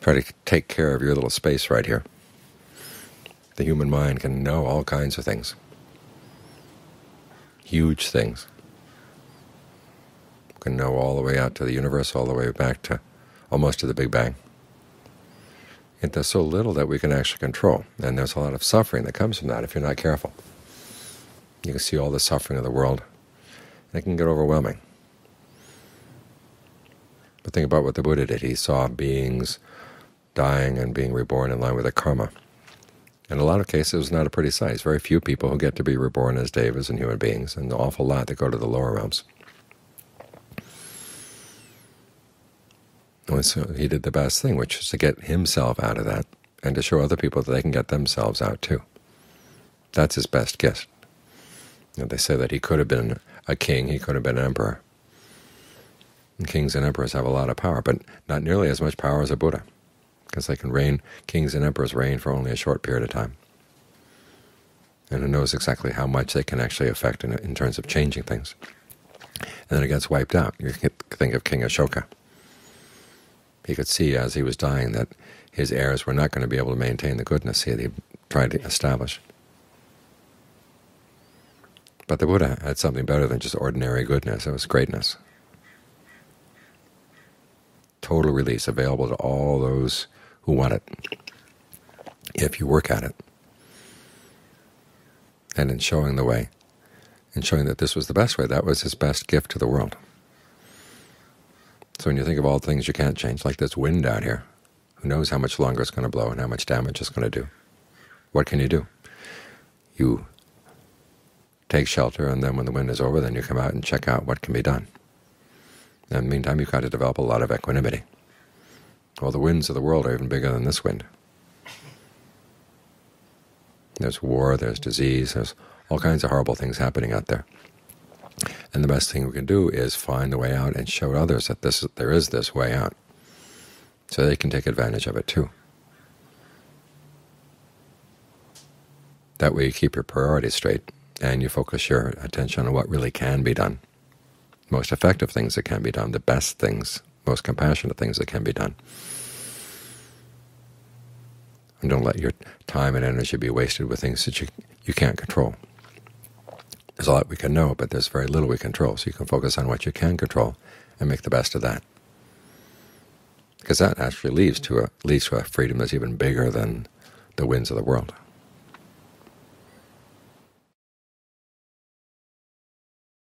Try to take care of your little space right here. The human mind can know all kinds of things, huge things. Can know all the way out to the universe, all the way back to almost to the Big Bang. Yet there's so little that we can actually control, and there's a lot of suffering that comes from that if you're not careful. You can see all the suffering of the world, and it can get overwhelming. But think about what the Buddha did. He saw beings dying and being reborn in line with their karma. In a lot of cases, it was not a pretty sight. There's very few people who get to be reborn as devas and human beings, and an awful lot that go to the lower realms. And so he did the best thing, which is to get himself out of that and to show other people that they can get themselves out too. That's his best gift. You know, they say that he could have been a king, he could have been an emperor. And kings and emperors have a lot of power, but not nearly as much power as a Buddha, because they can reign, kings and emperors reign for only a short period of time. And who knows exactly how much they can actually affect in, in terms of changing things. And then it gets wiped out. You can think of King Ashoka. He could see as he was dying that his heirs were not going to be able to maintain the goodness he had tried to establish. But the Buddha had something better than just ordinary goodness. It was greatness. Total release available to all those who want it, if you work at it. And in showing the way, in showing that this was the best way, that was his best gift to the world. So when you think of all the things you can't change, like this wind out here, who knows how much longer it's going to blow and how much damage it's going to do? What can you do? You take shelter, and then when the wind is over, then you come out and check out what can be done. In the meantime, you've got to develop a lot of equanimity. Well, the winds of the world are even bigger than this wind. There's war, there's disease, there's all kinds of horrible things happening out there. And the best thing we can do is find the way out and show others that this there is this way out, so they can take advantage of it too. That way you keep your priorities straight and you focus your attention on what really can be done, most effective things that can be done, the best things, most compassionate things that can be done. And don't let your time and energy be wasted with things that you, you can't control. There's a lot we can know, but there's very little we control, so you can focus on what you can control and make the best of that. Because that actually leads to a, leads to a freedom that's even bigger than the winds of the world.